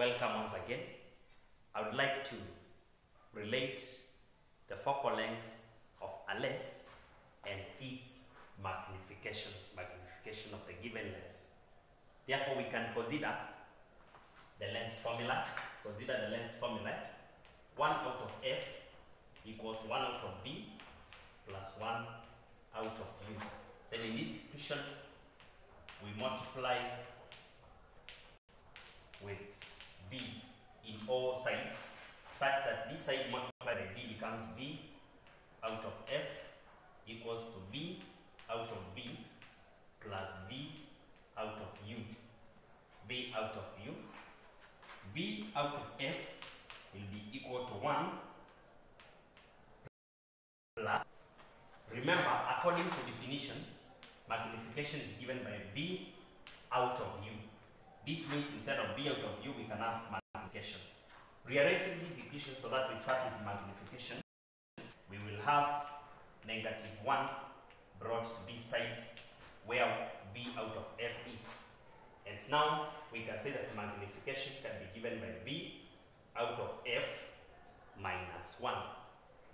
Welcome once again. I would like to relate the focal length of a lens and its magnification, magnification of the given lens. Therefore, we can consider the lens formula. Consider the lens formula. 1 out of f equal to 1 out of v plus 1 out of u. Then in this equation, we multiply with all sides such that this side multiplied by v becomes v out of f equals to v out of v plus v out of u. v out of u. v out of f will be equal to 1 plus, remember according to definition, magnification is given by v out of u. This means instead of v out of u, we can have magnification. Rearranging this equation so that we start with magnification, we will have negative 1 brought to this side where v out of f is. And now we can say that magnification can be given by v out of f minus 1.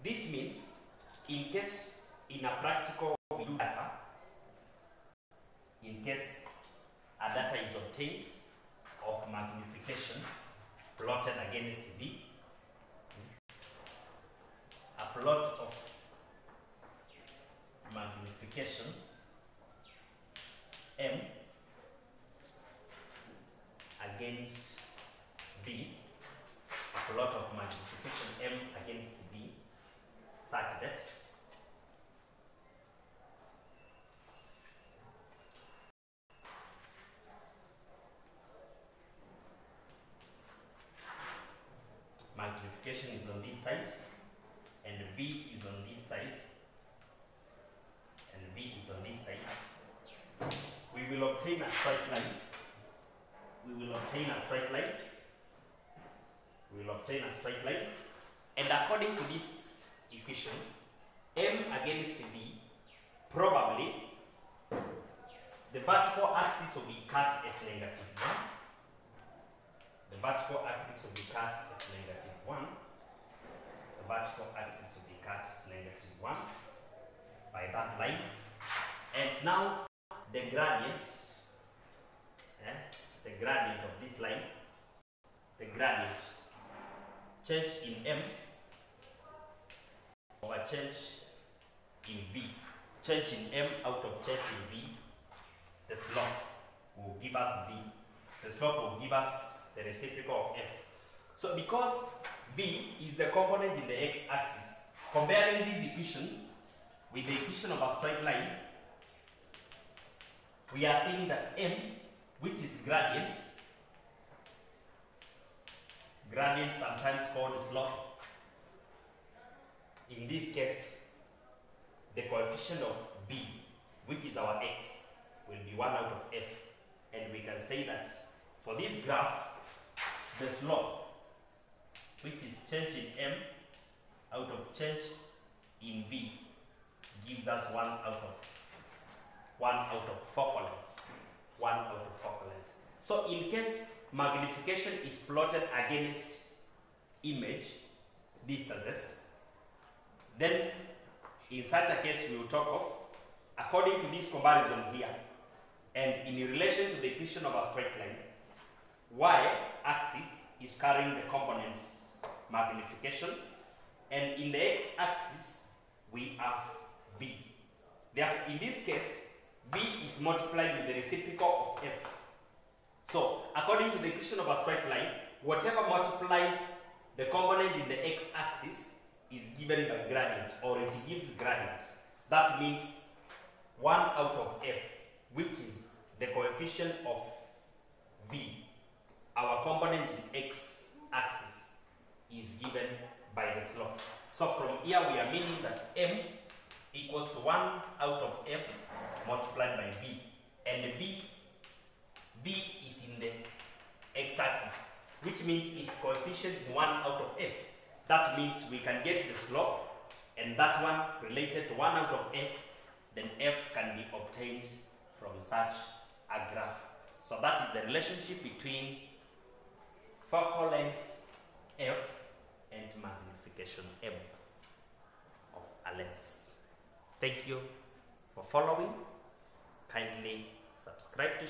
This means in case in a practical data, in case a data is obtained of magnification plotted against V. A plot of magnification. M. Against V, a plot of magnification M against V such that magnification is on this side and V is on this side and V is on this side. We will obtain a straight line. We will obtain a straight line. We will obtain a straight line. And according to this equation, M against V, probably the vertical axis will be cut at negative 1 the vertical axis will be cut at negative 1. The vertical axis will be cut at negative 1 by that line. And now the gradient, eh, the gradient of this line, the gradient, change in M a change in V. Change in M out of change in V, the slope will give us V. The slope will give us the reciprocal of f. So because v is the component in the x-axis, comparing this equation with the equation of a straight line, we are seeing that m, which is gradient, gradient sometimes called slope, in this case, the coefficient of v, which is our x, will be 1 out of f. And we can say that for this graph, the slope, which is change in m out of change in v, gives us 1 out of 1 out of focal length. 1 out of focal length. So in case magnification is plotted against image distances, then in such a case we will talk of, according to this comparison here, and in relation to the equation of a straight line, y-axis is carrying the component magnification and in the x-axis we have v. Therefore, in this case, v is multiplied with the reciprocal of f. So, according to the equation of a straight line, whatever multiplies the component in the x-axis is given by gradient or it gives gradient. That means 1 out of f, which is the coefficient of v our component in x-axis is given by the slope. So from here we are meaning that m equals to 1 out of f multiplied by v. And v, v is in the x-axis, which means its coefficient is 1 out of f. That means we can get the slope and that one related to 1 out of f, then f can be obtained from such a graph. So that is the relationship between focal length f, and magnification m of a lens. Thank you for following. Kindly subscribe to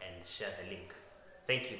and share the link. Thank you.